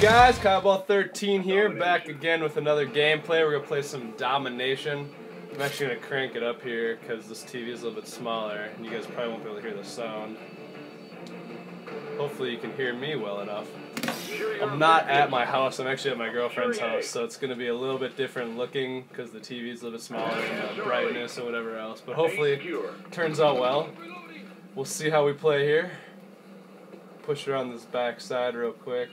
guys? KyleBall13 here, back again with another gameplay. We're going to play some Domination. I'm actually going to crank it up here because this TV is a little bit smaller and you guys probably won't be able to hear the sound. Hopefully you can hear me well enough. I'm not at my house, I'm actually at my girlfriend's house, so it's going to be a little bit different looking because the TV is a little bit smaller and the brightness or whatever else. But hopefully it turns out well. We'll see how we play here. Push on this back side real quick.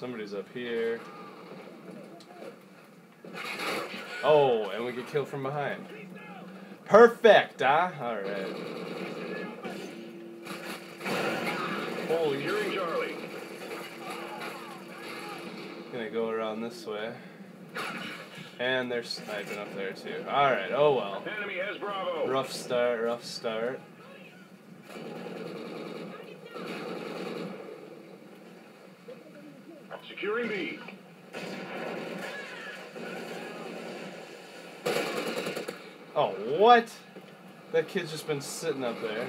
Somebody's up here. Oh, and we get killed from behind. Perfect, huh? Alright. Holy. Charlie. Gonna go around this way. And they're sniping up there too. Alright, oh well. Enemy has Bravo. Rough start, rough start. Securing B. Oh, what? That kid's just been sitting up there.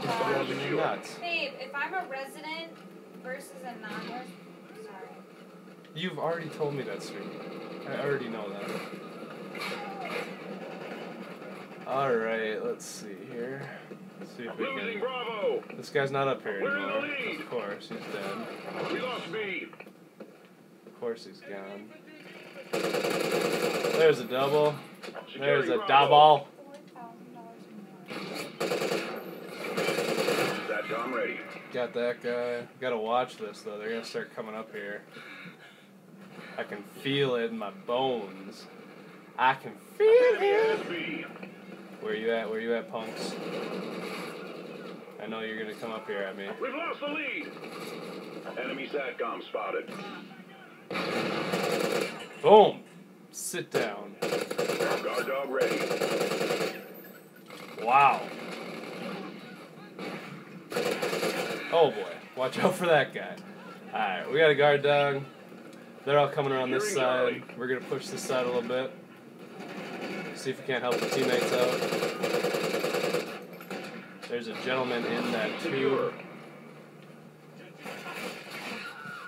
Just driving nuts. Babe, if I'm a resident versus a non-resident, sorry. You've already told me that, sweetie. I already know that. Alright, let's see here. See if we can. Bravo. This guy's not up here We're in the anymore. Of course, he's dead. We lost B. Of course, he's gone. There's a double. There's a double. Ready. Got that guy. Gotta watch this though. They're gonna start coming up here. I can feel it in my bones. I can feel it. Where you at? Where you at, punks? I know you're gonna come up here at me. We've lost the lead. Enemy SATCOM spotted. Boom. Sit down. Guard dog ready. Wow. Oh boy. Watch out for that guy. Alright, we got a guard dog. They're all coming around this side. We're gonna push this side a little bit. See if we can't help the teammates out. There's a gentleman in that Secure. tube.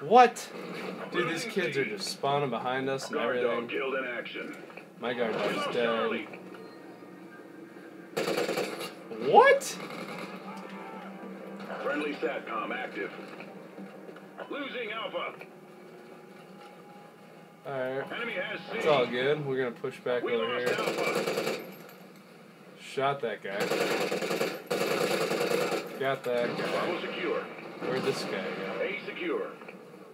What? Dude, these kids are just spawning behind us and Guard dog everything. killed in action. My guard We dog's lost dead. Charlie. What? Friendly SATCOM active. Losing Alpha. Alright. Enemy has C. It's all good. We're gonna push back We over here. Alpha. Shot that guy. Got that guy. Secure. Where'd this guy go? A secure.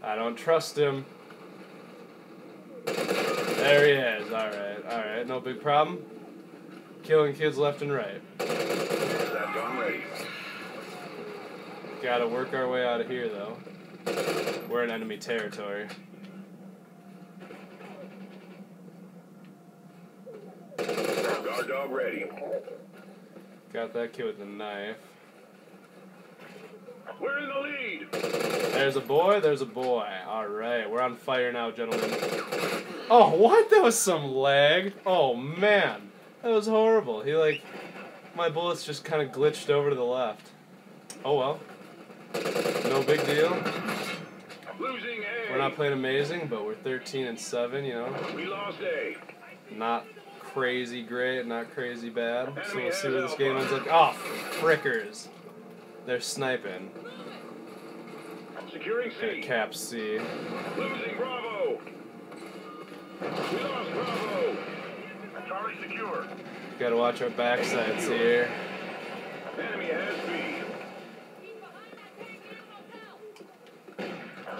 I don't trust him. There he is. Alright, alright. No big problem. Killing kids left and right. Ready. Gotta work our way out of here, though. We're in enemy territory. Guard dog ready. Got that kid with the knife. We're in the lead. There's a boy, there's a boy. Alright, we're on fire now, gentlemen. Oh, what? That was some lag. Oh, man. That was horrible. He, like, my bullets just kind of glitched over to the left. Oh, well. No big deal. Losing A. We're not playing amazing, but we're 13 and 7, you know. We lost A. Not crazy great, not crazy bad. So we'll see where this game ends up. Oh, frickers. They're sniping. Securing C. cap C. Losing Bravo. We lost Bravo. Charlie secure. Gotta watch our backsides here. Enemy has B.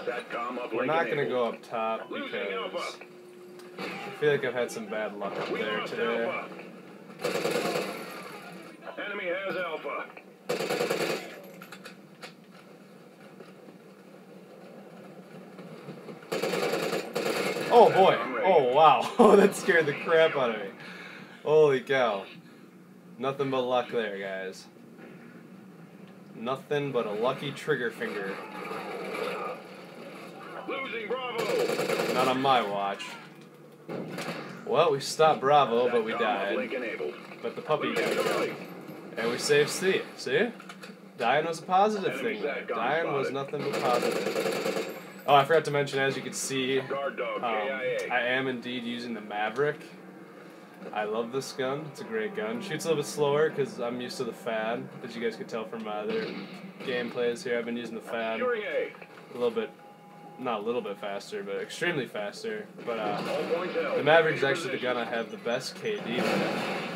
SATCOM We're not gonna go up top because I feel like I've had some bad luck up We there today. Alpha. Enemy has Alpha. Oh boy! Oh wow! Oh, that scared the crap out of me. Holy cow! Nothing but luck there, guys. Nothing but a lucky trigger finger. Losing Bravo. Not on my watch. Well, we stopped Bravo, but we died. But the puppy Losing got Charlie. killed. And we saved C. See? Dying was a positive thing. Dying was nothing but positive. Oh, I forgot to mention, as you can see, um, I am indeed using the Maverick. I love this gun. It's a great gun. Shoots a little bit slower because I'm used to the FAD. As you guys can tell from my other gameplays here, I've been using the FAD A. little bit, not a little bit faster, but extremely faster. But uh, the Maverick is actually the gun I have the best KD with.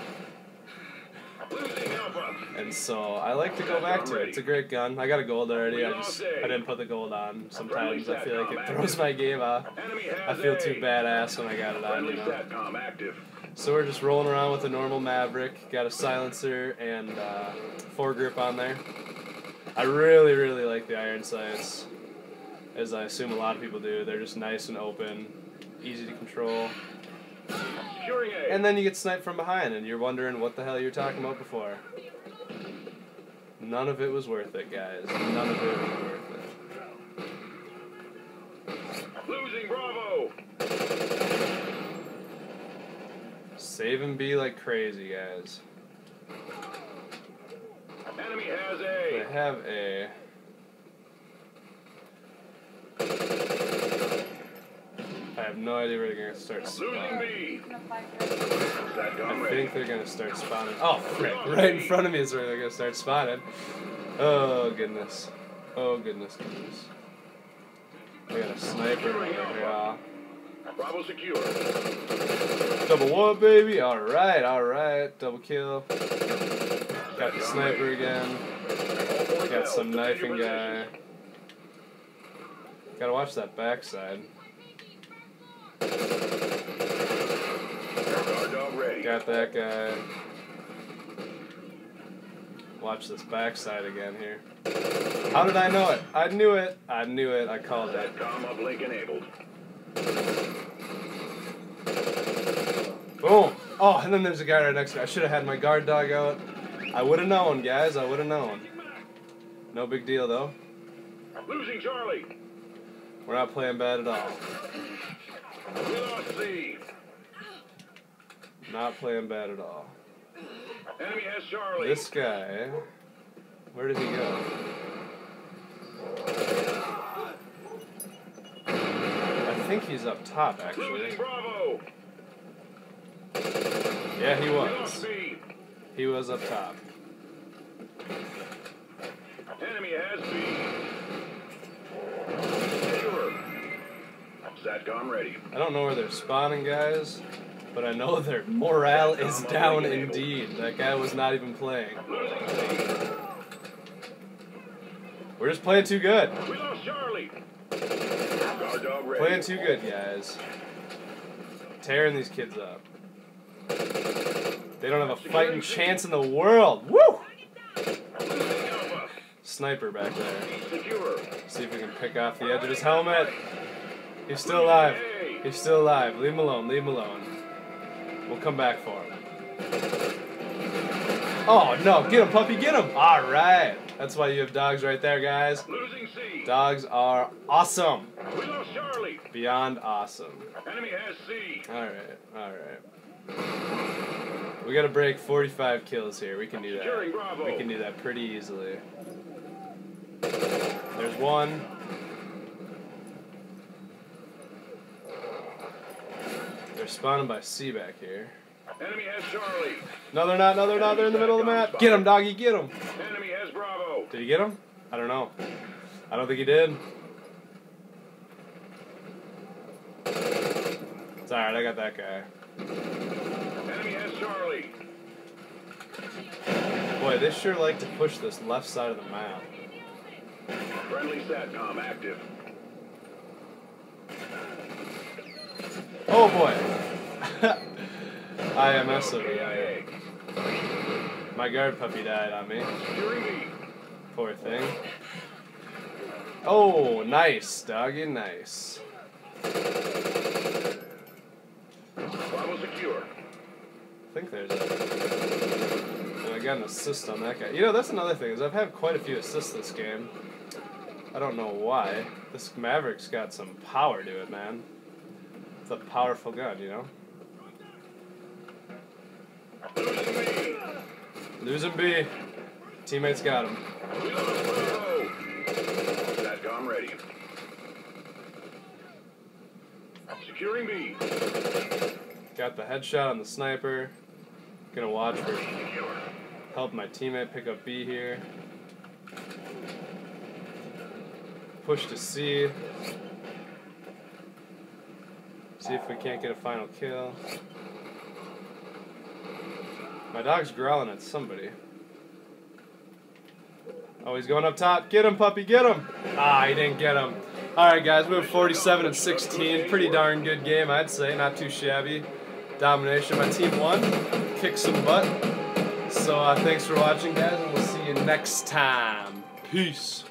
And so I like to go back to it. It's a great gun. I got a gold already. I just I didn't put the gold on. Sometimes I feel like it throws my game off. I feel too badass when I got it on, you know. Active. So we're just rolling around with a normal Maverick. Got a silencer and uh, foregrip on there. I really, really like the iron sights, as I assume a lot of people do. They're just nice and open, easy to control. A. And then you get sniped from behind, and you're wondering what the hell you're talking about before. None of it was worth it, guys. None of it was worth it. Losing Bravo. Save and be like crazy, guys. Enemy has They have a. I have no idea where they're gonna start spawning. B. I'm gonna fight for it. SATCOM I think they're gonna start spawning. Oh, frick! Right in front of me is where they're gonna start spawning. Oh goodness. Oh goodness, goodness. I got a sniper over here. uh, Bravo secure. Double one, baby. All right, all right. Double kill. Got the sniper again. Got some knifing guy. Gotta watch that backside. Guard dog ready. Got that guy. Watch this backside again here. How did I know it? I knew it. I knew it. I called it. SATCOM uplink enabled. Boom. Oh, and then there's a guy right next to me. I should have had my guard dog out. I would have known, guys. I would have known. No big deal, though. Losing Charlie. We're not playing bad at all. We lost C. Not playing bad at all. Enemy has Charlie. This guy. Where did he go? I think he's up top, actually. Bravo. Yeah, he was. He was up top. Enemy has B. SATCOM ready. I don't know where they're spawning, guys, but I know their morale is down indeed. That guy was not even playing. We're just playing too good. We lost Charlie. Guard dog. Playing too good, guys. Tearing these kids up. They don't have a fighting chance in the world. Woo! Sniper back there. See if we can pick off the edge of his helmet. He's still alive. He's still alive. Leave him alone. Leave him alone. We'll come back for him. Oh no! Get him, puppy! Get him! All right. That's why you have dogs right there, guys. Losing C. Dogs are awesome. We lost Charlie. Beyond awesome. Enemy has C. All right. All right. We gotta break 45 kills here. We can do that. We can do that pretty easily. There's one. They're spawning by C back here. Enemy has Charlie. No, they're not. No, they're not. They're in the middle of the map. Get him, doggy. Get him. Enemy has Bravo. Did he get him? I don't know. I don't think he did. It's alright. I got that guy. Enemy has Charlie. Boy, they sure like to push this left side of the map. Friendly SATCOM active. Oh boy. Over here. KIA. My guard puppy died on me. Poor thing. Oh, nice, doggy, nice. I think there's I got an assist on that guy. You know, that's another thing is I've had quite a few assists this game. I don't know why. This Maverick's got some power to it, man. A powerful gun, you know. Losing B. Teammates got him. SATCOM ready. Securing B. Got the headshot on the sniper. Gonna watch for help my teammate pick up B here. Push to C. See if we can't get a final kill. My dog's growling at somebody. Oh, he's going up top. Get him, puppy, get him! Ah, he didn't get him. Alright, guys, we have 47 and 16. Pretty darn good game, I'd say. Not too shabby. Domination. My team won. Kicked some butt. So, uh, thanks for watching, guys, and we'll see you next time. Peace.